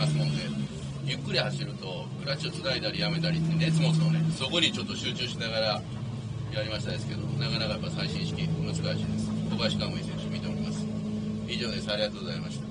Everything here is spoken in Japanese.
ますもんねゆっくり走るとクラッチをつないだりやめたりって熱持つのねそこにちょっと集中しながらやりましたですけどなかなかやっぱ最新式難しいです。小林カムイ選手見ております。以上です。ありがとうございました。